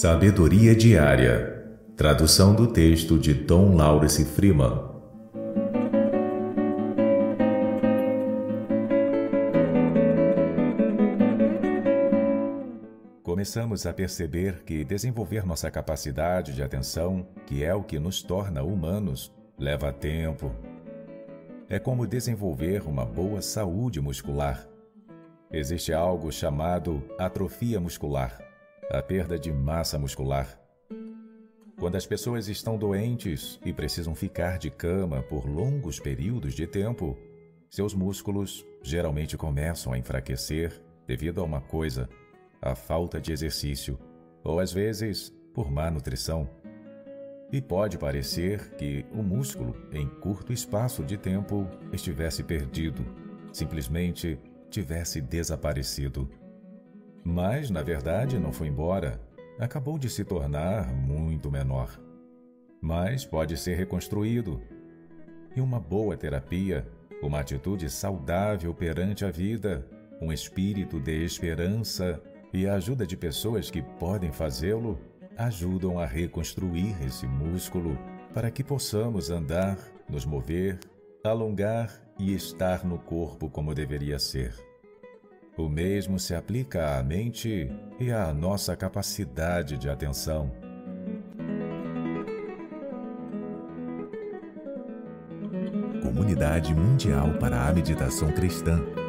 Sabedoria Diária. Tradução do texto de Tom Lawrence Freeman. Começamos a perceber que desenvolver nossa capacidade de atenção, que é o que nos torna humanos, leva tempo. É como desenvolver uma boa saúde muscular. Existe algo chamado atrofia muscular a perda de massa muscular. Quando as pessoas estão doentes e precisam ficar de cama por longos períodos de tempo, seus músculos geralmente começam a enfraquecer devido a uma coisa, a falta de exercício, ou às vezes por má nutrição. E pode parecer que o músculo, em curto espaço de tempo, estivesse perdido, simplesmente tivesse desaparecido. Mas, na verdade, não foi embora. Acabou de se tornar muito menor. Mas pode ser reconstruído. E uma boa terapia, uma atitude saudável perante a vida, um espírito de esperança e a ajuda de pessoas que podem fazê-lo ajudam a reconstruir esse músculo para que possamos andar, nos mover, alongar e estar no corpo como deveria ser. O mesmo se aplica à mente e à nossa capacidade de atenção. Comunidade Mundial para a Meditação Cristã